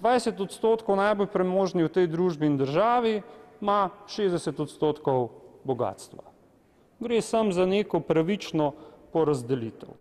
20 odstotkov najbolj premožnih v tej družbi in državi ima 60 odstotkov bogatstva. Gre samo za neko pravično porazdelitev.